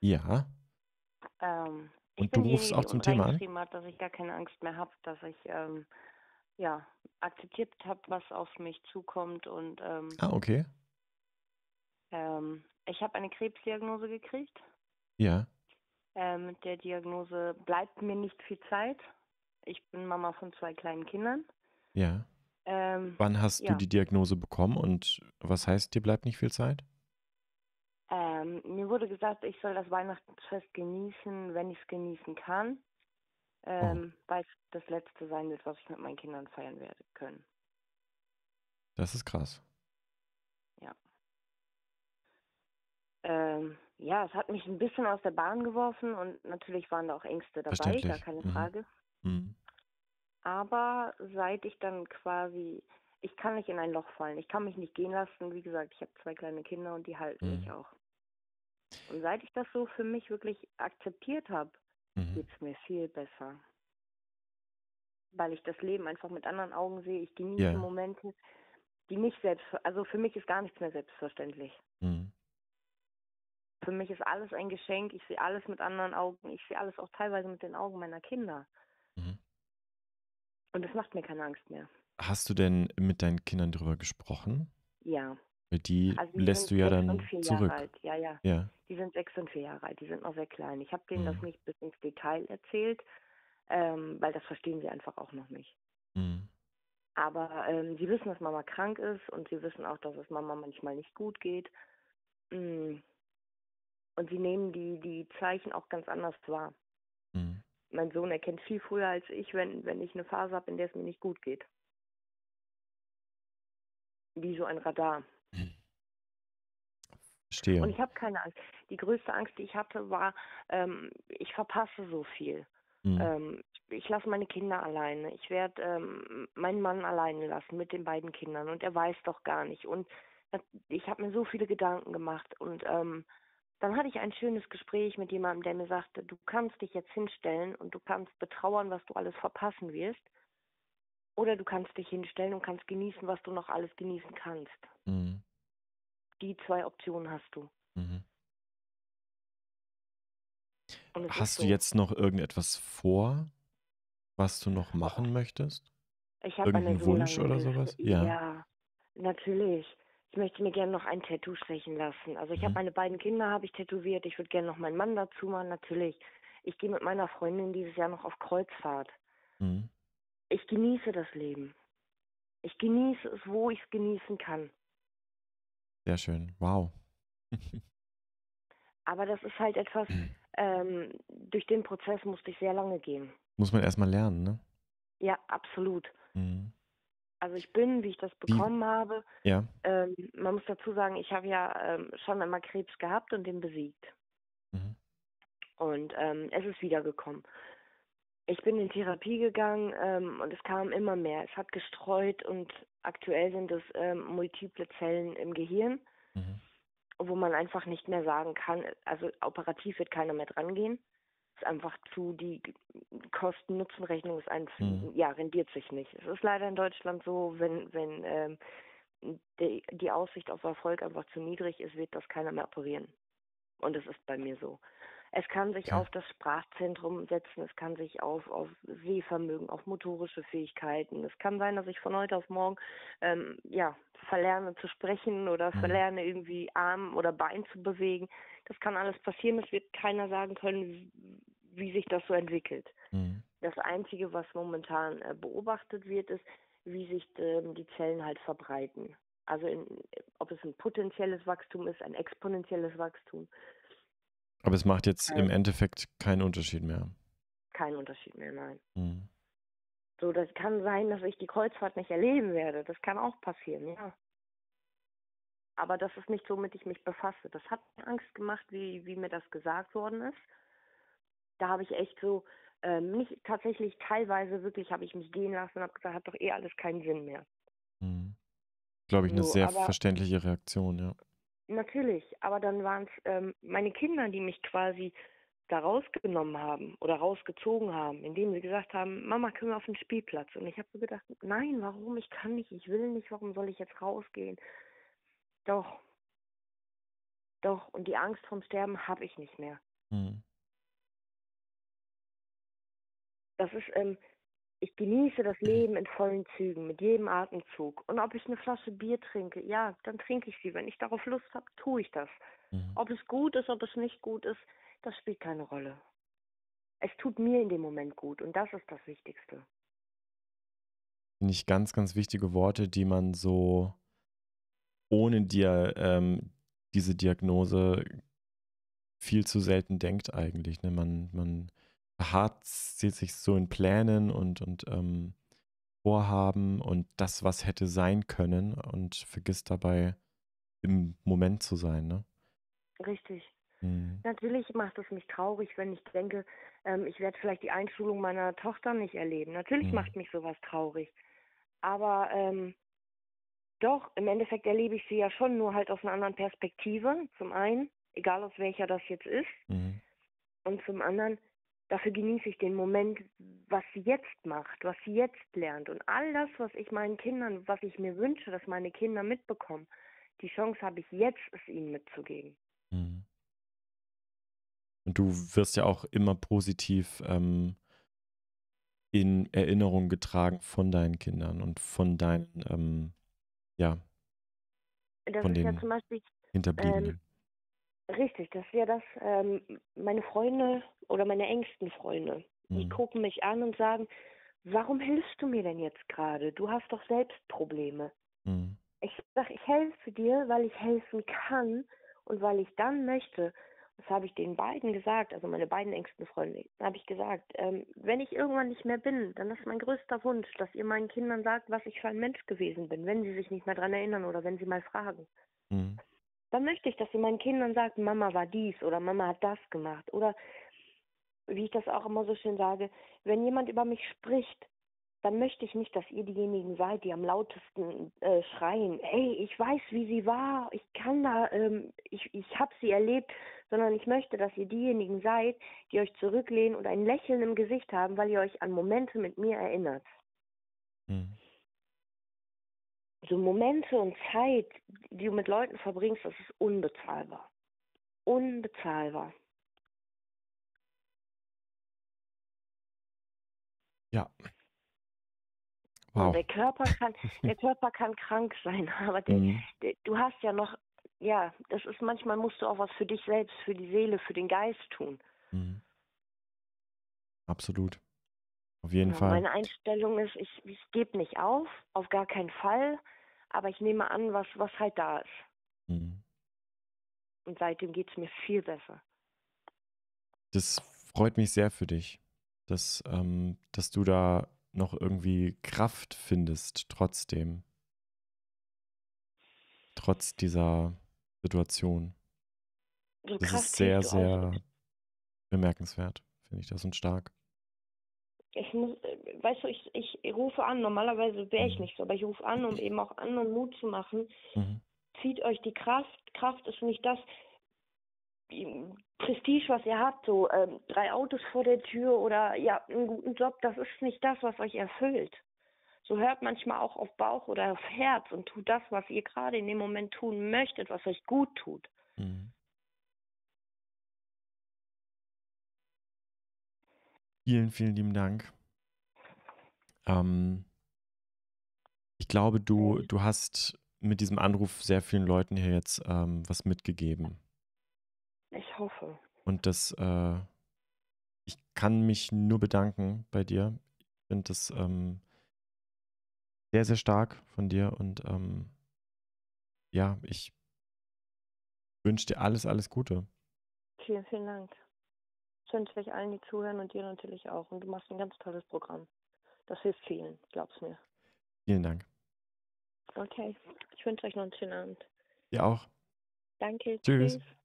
Ja. Ähm, Und du rufst auch zum Thema an? hat, dass ich gar keine Angst mehr habe, dass ich ähm, ja akzeptiert habe, was auf mich zukommt und ähm, Ah, okay. ähm, ich habe eine Krebsdiagnose gekriegt. Ja. Äh, mit der Diagnose bleibt mir nicht viel Zeit. Ich bin Mama von zwei kleinen Kindern. Ja. Ähm, Wann hast du ja, die Diagnose bekommen und was heißt, dir bleibt nicht viel Zeit? Ähm, mir wurde gesagt, ich soll das Weihnachtsfest genießen, wenn ich es genießen kann, Oh, ähm, weil es das letzte sein wird, was ich mit meinen Kindern feiern werde können. das ist krass. Ja. Ähm, ja, es hat mich ein bisschen aus der Bahn geworfen und natürlich waren da auch Ängste dabei, gar keine Mhm. Frage. Mhm. Aber seit ich dann quasi, ich kann nicht in ein Loch fallen, ich kann mich nicht gehen lassen. Wie gesagt, ich habe zwei kleine Kinder und die halten mich Mhm. auch. Und seit ich das so für mich wirklich akzeptiert habe, Mhm. geht es mir viel besser. Weil ich das Leben einfach mit anderen Augen sehe. Ich genieße Ja. Momente, die nicht selbst, also für mich ist gar nichts mehr selbstverständlich. Mhm. Für mich ist alles ein Geschenk. Ich sehe alles mit anderen Augen. Ich sehe alles auch teilweise mit den Augen meiner Kinder. Mhm. Und das macht mir keine Angst mehr. Hast du denn mit deinen Kindern drüber gesprochen? Ja. Weil die Also die lässt du ja dann vier Jahre zurück. alt. Ja, ja. Ja. Die sind sechs und vier Jahre alt. Die sind noch sehr klein. Ich habe denen das Mhm. nicht bis ins Detail erzählt, ähm, weil das verstehen sie einfach auch noch nicht. Mhm. Aber ähm, sie wissen, dass Mama krank ist und sie wissen auch, dass es Mama manchmal nicht gut geht. Mm. Und sie nehmen die, die Zeichen auch ganz anders wahr. Mhm. Mein Sohn erkennt viel früher als ich, wenn, wenn ich eine Phase habe, in der es mir nicht gut geht. Wie so ein Radar. Und Verstehe. ich habe keine Angst. Die größte Angst, die ich hatte, war, ähm, ich verpasse so viel. Mhm. Ähm, ich lasse meine Kinder alleine. Ich werde ähm, meinen Mann alleine lassen mit den beiden Kindern und er weiß doch gar nicht. Und ich habe mir so viele Gedanken gemacht und ähm, dann hatte ich ein schönes Gespräch mit jemandem, der mir sagte, du kannst dich jetzt hinstellen und du kannst betrauern, was du alles verpassen wirst. Oder du kannst dich hinstellen und kannst genießen, was du noch alles genießen kannst. Mhm. Die zwei Optionen hast du. Mhm. Hast du so. jetzt noch irgendetwas vor, was du noch machen möchtest? Ich habe eine Irgendeinen so Wunsch oder sowas? Ja. Ja, natürlich. Ich möchte mir gerne noch ein Tattoo stechen lassen. Also ich habe Mhm. meine beiden Kinder habe ich tätowiert. Ich würde gerne noch meinen Mann dazu machen, natürlich. Ich gehe mit meiner Freundin dieses Jahr noch auf Kreuzfahrt. Mhm. Ich genieße das Leben. Ich genieße es, wo ich es genießen kann. Sehr schön. Wow. Aber das ist halt etwas, ähm, durch den Prozess musste ich sehr lange gehen. Muss man erstmal lernen, ne? Ja, absolut. Mhm. Also ich bin, wie ich das Wie, bekommen habe, ja. ähm, man muss dazu sagen, ich habe ja ähm, schon einmal Krebs gehabt und den besiegt. Mhm. Und ähm, es ist wiedergekommen. Ich bin in Therapie gegangen ähm, und es kam immer mehr. Es hat gestreut und aktuell sind es ähm, multiple Zellen im Gehirn, Mhm. wo man einfach nicht mehr sagen kann, also operativ wird keiner mehr dran gehen. Es ist einfach zu, die Kosten-Nutzen-Rechnung ist einfach, Mhm. ja, rendiert sich nicht. Es ist leider in Deutschland so, wenn, wenn ähm, die, die Aussicht auf Erfolg einfach zu niedrig ist, wird das keiner mehr operieren. Und es ist bei mir so. Es kann sich Okay. auf das Sprachzentrum setzen, es kann sich auf, auf Sehvermögen, auf motorische Fähigkeiten. Es kann sein, dass ich von heute auf morgen ähm, ja, verlerne zu sprechen oder Mhm. verlerne irgendwie Arm oder Bein zu bewegen. Das kann alles passieren. Es wird keiner sagen können, wie sich das so entwickelt. Mhm. Das Einzige, was momentan äh, beobachtet wird, ist, wie sich ähm, die Zellen halt verbreiten. Also in, ob es ein potenzielles Wachstum ist, ein exponentielles Wachstum, Aber es macht jetzt im Endeffekt keinen Unterschied mehr. kein Unterschied mehr, nein. Mhm. So, das kann sein, dass ich die Kreuzfahrt nicht erleben werde. Das kann auch passieren, ja. Aber das ist nicht so, womit ich mich befasse. Das hat mir Angst gemacht, wie, wie mir das gesagt worden ist. Da habe ich echt so, ähm, nicht tatsächlich teilweise wirklich habe ich mich gehen lassen und habe gesagt, hat doch eh alles keinen Sinn mehr. Mhm. Glaube ich, eine So, sehr aber verständliche Reaktion, ja. Natürlich, aber dann waren es ähm, meine Kinder, die mich quasi da rausgenommen haben oder rausgezogen haben, indem sie gesagt haben, Mama, können wir auf den Spielplatz? Und ich habe so gedacht, nein, warum? Ich kann nicht, ich will nicht, warum soll ich jetzt rausgehen? Doch. Doch, und die Angst vorm Sterben habe ich nicht mehr. Mhm. Das ist, ähm, ich genieße das Leben in vollen Zügen, mit jedem Atemzug. Und ob ich eine Flasche Bier trinke, ja, dann trinke ich sie. Wenn ich darauf Lust habe, tue ich das. Mhm. Ob es gut ist, ob es nicht gut ist, das spielt keine Rolle. Es tut mir in dem Moment gut und das ist das Wichtigste. Finde ich ganz, ganz wichtige Worte, die man so ohne dir ähm, diese Diagnose viel zu selten denkt eigentlich. Ne? Man, man beharrt sich so in Plänen und, und ähm, Vorhaben und das, was hätte sein können und vergisst dabei im Moment zu sein. Ne? Richtig. Mhm. Natürlich macht es mich traurig, wenn ich denke, ähm, ich werde vielleicht die Einschulung meiner Tochter nicht erleben. Natürlich Mhm. macht mich sowas traurig. Aber ähm, doch, im Endeffekt erlebe ich sie ja schon nur halt aus einer anderen Perspektive. Zum einen, egal aus welcher das jetzt ist. Mhm. Und zum anderen, dafür genieße ich den Moment, was sie jetzt macht, was sie jetzt lernt. Und all das, was ich meinen Kindern, was ich mir wünsche, dass meine Kinder mitbekommen, die Chance habe ich jetzt, es ihnen mitzugeben. Mhm. Und du wirst ja auch immer positiv ähm, in Erinnerung getragen von deinen Kindern und von deinen, ähm, ja, Das von ist ja den zum Beispiel, Hinterbliebenen. Richtig, das ja das, ähm, meine Freunde oder meine engsten Freunde, die Mhm. gucken mich an und sagen, warum hilfst du mir denn jetzt gerade? Du hast doch selbst Probleme. Mhm. Ich sage, ich helfe dir, weil ich helfen kann und weil ich dann möchte, das habe ich den beiden gesagt, also meine beiden engsten Freunde, habe ich gesagt, ähm, wenn ich irgendwann nicht mehr bin, dann ist mein größter Wunsch, dass ihr meinen Kindern sagt, was ich für ein Mensch gewesen bin, wenn sie sich nicht mehr dran erinnern oder wenn sie mal fragen Mhm. Dann möchte ich, dass sie meinen Kindern sagt, Mama war dies oder Mama hat das gemacht. Oder wie ich das auch immer so schön sage, wenn jemand über mich spricht, dann möchte ich nicht, dass ihr diejenigen seid, die am lautesten äh, schreien, hey, ich weiß, wie sie war, ich kann da, ähm, ich, ich habe sie erlebt, sondern ich möchte, dass ihr diejenigen seid, die euch zurücklehnen und ein Lächeln im Gesicht haben, weil ihr euch an Momente mit mir erinnert. Mhm. So Momente und Zeit, die du mit Leuten verbringst, das ist unbezahlbar. Unbezahlbar. Ja. Wow. Der Körper kann, der Körper kann krank sein, aber der, Mhm. der, du hast ja noch, ja, das ist manchmal musst du auch was für dich selbst, für die Seele, für den Geist tun. Mhm. Absolut. Auf jeden Ja, Fall. meine Einstellung ist, ich, ich gebe nicht auf, auf gar keinen Fall, aber ich nehme an, was, was halt da ist. Mhm. Und seitdem geht es mir viel besser. Das freut mich sehr für dich, dass, ähm, dass du da noch irgendwie Kraft findest, trotzdem. Trotz dieser Situation. So Das Kraft ist sehr, sehr bemerkenswert, finde ich das und stark. Ich muss, äh, weißt du, ich, ich rufe an, normalerweise wäre ich Mhm. nicht so, aber ich rufe an, um eben auch anderen Mut zu machen. Mhm. Zieht euch die Kraft. Kraft ist nicht das Prestige, was ihr habt, so ähm, drei Autos vor der Tür oder ja, einen guten Job, das ist nicht das, was euch erfüllt. So hört manchmal auch auf Bauch oder auf Herz und tut das, was ihr gerade in dem Moment tun möchtet, was euch gut tut. Mhm. Vielen, vielen lieben Dank. Ähm, ich glaube, du, du hast mit diesem Anruf sehr vielen Leuten hier jetzt ähm, was mitgegeben. Ich hoffe. Und das, äh, ich kann mich nur bedanken bei dir. Ich finde das ähm, sehr, sehr stark von dir und ähm, ja, ich wünsche dir alles, alles Gute. Vielen, vielen Dank. Ich wünsche euch allen, die zuhören und dir natürlich auch. Und du machst ein ganz tolles Programm. Das hilft vielen, glaub's mir. Vielen Dank. Okay. Ich wünsche euch noch einen schönen Abend. Dir auch. Danke. Tschüss. Tschüss.